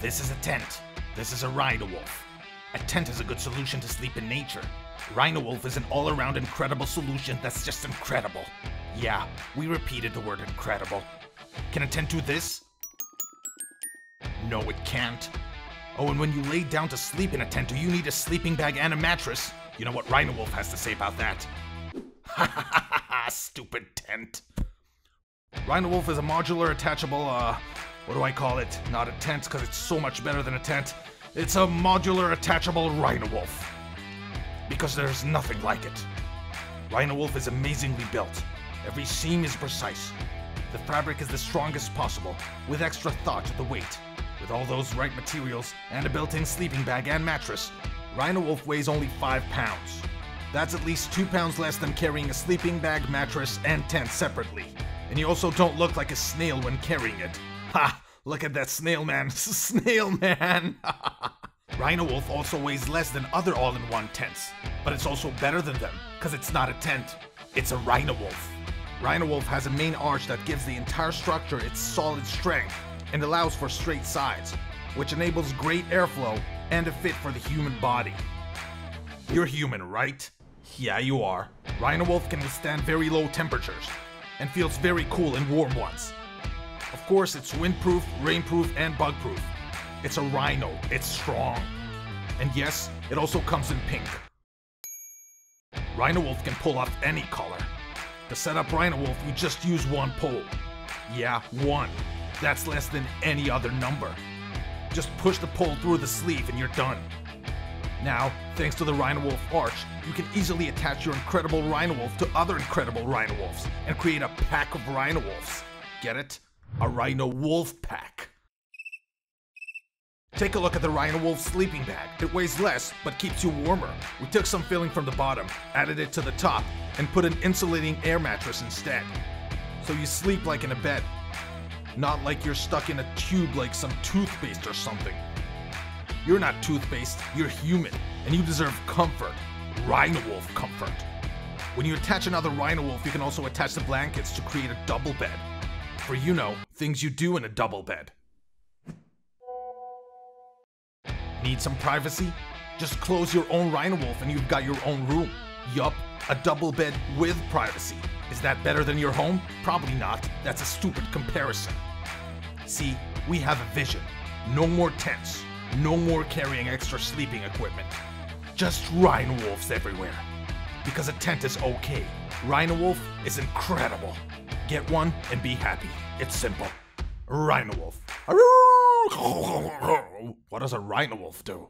This is a tent. This is a RhinoWolf. A tent is a good solution to sleep in nature. RhinoWolf is an all around incredible solution that's just incredible. Yeah, we repeated the word incredible. Can a tent do this? No, it can't. Oh, and when you lay down to sleep in a tent, do you need a sleeping bag and a mattress? You know what RhinoWolf has to say about that? Ha ha ha ha! Stupid tent. RhinoWolf is a modular, attachable, uh, what do I call it? Not a tent, because it's so much better than a tent. It's a modular, attachable RhinoWolf. Because there's nothing like it. RhinoWolf is amazingly built. Every seam is precise. The fabric is the strongest possible, with extra thought to the weight. With all those right materials and a built-in sleeping bag and mattress, RhinoWolf weighs only 5 pounds. That's at least 2 pounds less than carrying a sleeping bag, mattress, and tent separately. And you also don't look like a snail when carrying it. Ha! Look at that snail man. snail man! RhinoWolf also weighs less than other all-in-one tents, but it's also better than them, because it's not a tent. It's a RhinoWolf. Rhino Wolf has a main arch that gives the entire structure its solid strength and allows for straight sides, which enables great airflow and a fit for the human body. You're human, right? Yeah, you are. RhinoWolf can withstand very low temperatures and feels very cool in warm ones. Of course, it's windproof, rainproof, and bugproof. It's a Rhino, it's strong. And yes, it also comes in pink. RhinoWolf can pull off any color. To set up RhinoWolf, you just use one pole. Yeah, one. That's less than any other number. Just push the pole through the sleeve and you're done. Now, thanks to the RhinoWolf arch, you can easily attach your incredible RhinoWolf to other incredible RhinoWolves and create a pack of RhinoWolves. Get it? A RhinoWolf pack. Take a look at the RhinoWolf sleeping bag. It weighs less, but keeps you warmer. We took some filling from the bottom, added it to the top, and put an insulating air mattress instead. So you sleep like in a bed. Not like you're stuck in a tube like some toothpaste or something. You're not toothpaste, you're human, and you deserve comfort. RhinoWolf comfort. When you attach another RhinoWolf, you can also attach the blankets to create a double bed. For you know, things you do in a double bed. Need some privacy? Just close your own RhinoWolf and you've got your own room. Yup, a double bed with privacy. Is that better than your home? Probably not. That's a stupid comparison. See, we have a vision. No more tents. No more carrying extra sleeping equipment. Just RhinoWolves everywhere. Because a tent is okay. RhinoWolf is incredible. Get one and be happy. It's simple. RhinoWolf. What does a RhinoWolf do?